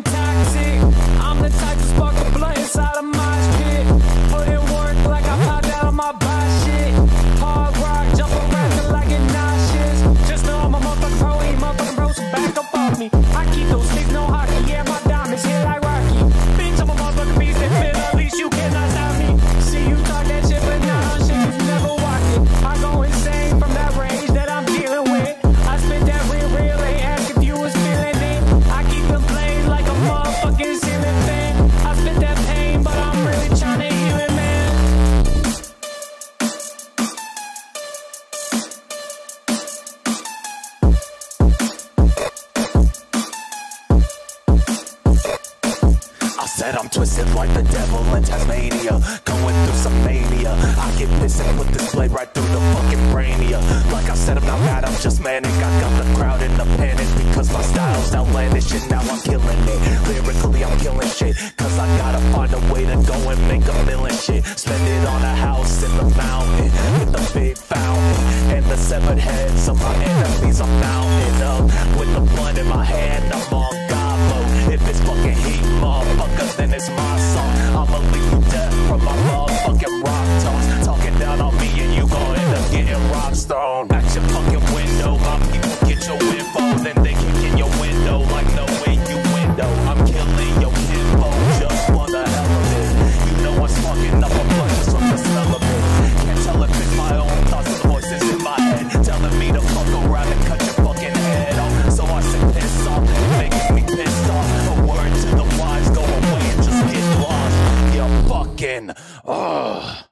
being toxic. Said I'm twisted like the devil in Tasmania. Going through some mania. I get pissed and put this blade right through the fucking brainia. Like I said, I'm not mad, I'm just manic. I got the crowd in the panic because my style's outlandish and now I'm killing it. Lyrically, I'm killing shit. Cause I gotta find a way to go and make a million shit. Spend it on a house in the mountain with the big fountain. And the severed heads of my enemies I'm stone. At your fucking window, my people get your info, then they kick in your window like no way you window. I'm killing your info just for the hell of it. You know I'm sparking up a just from the smell of it. Can't tell if it's my own thoughts or voices in my head telling me to fuck around and cut your fucking head off. So I say piss off, making me pissed off. A word to the wise, go away and just get lost. You're fucking. Ugh.